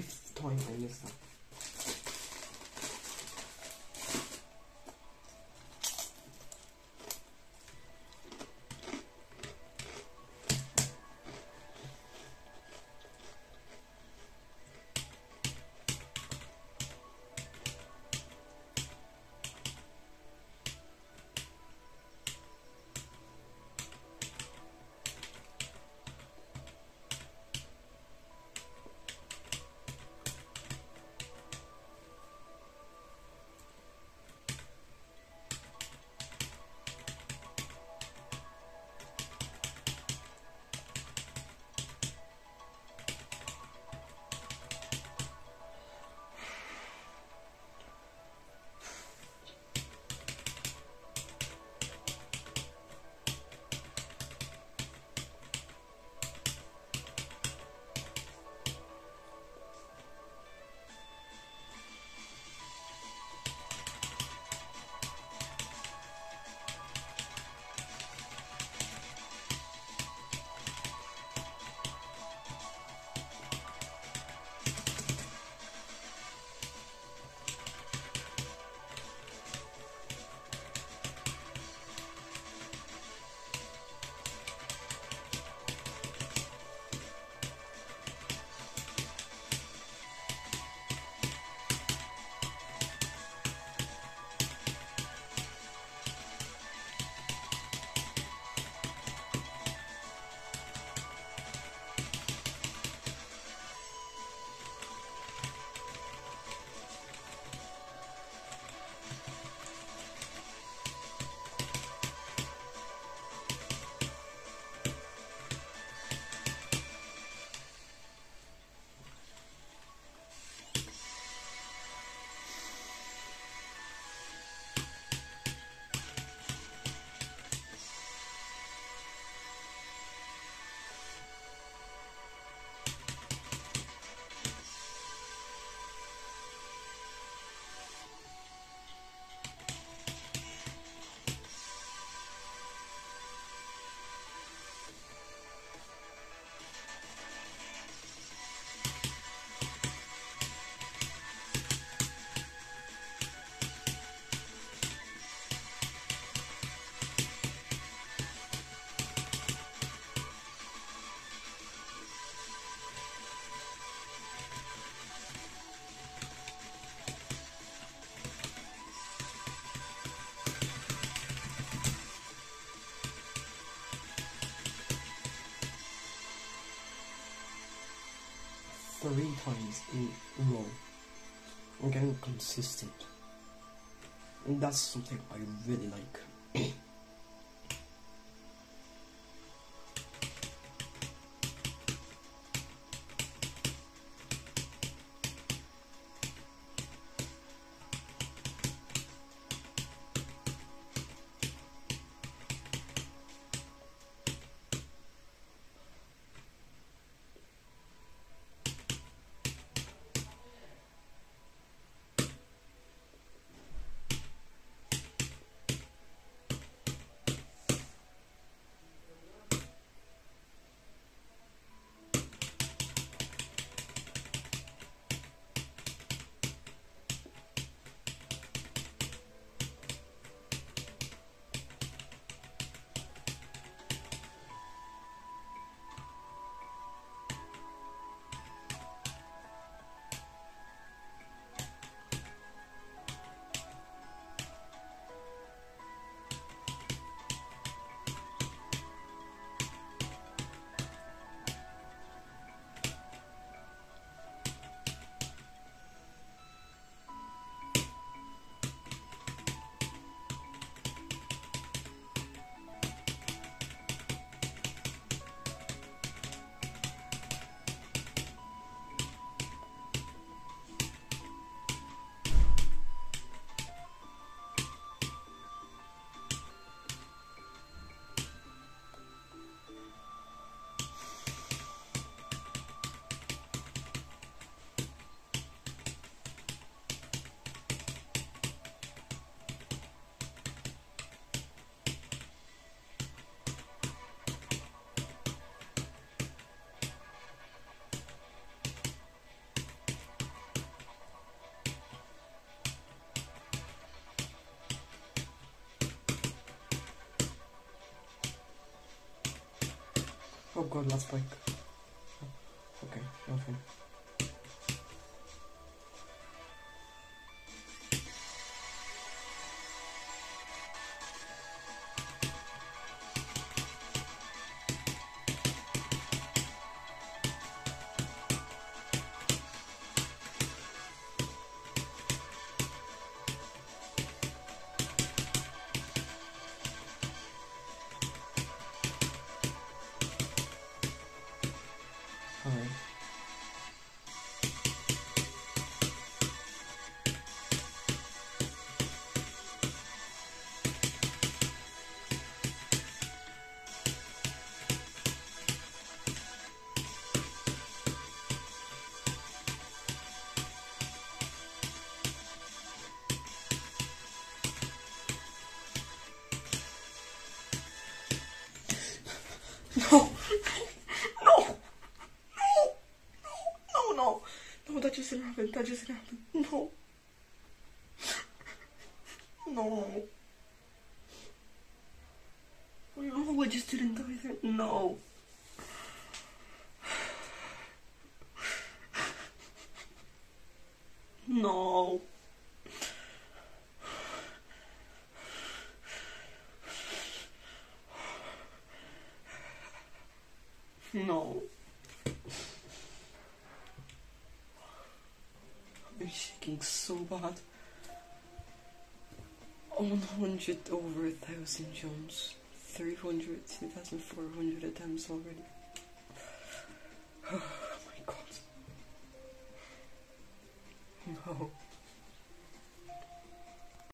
fifth time I missed that. Three times in a row. I'm getting consistent. And that's something I really like. God, last bike. Okay, nothing. That just didn't happen. That just didn't. No. No. No, I just didn't die there. No. No. No. So bad. 100 over a thousand jumps. 300, 2,400 attempts already. Oh my god. No.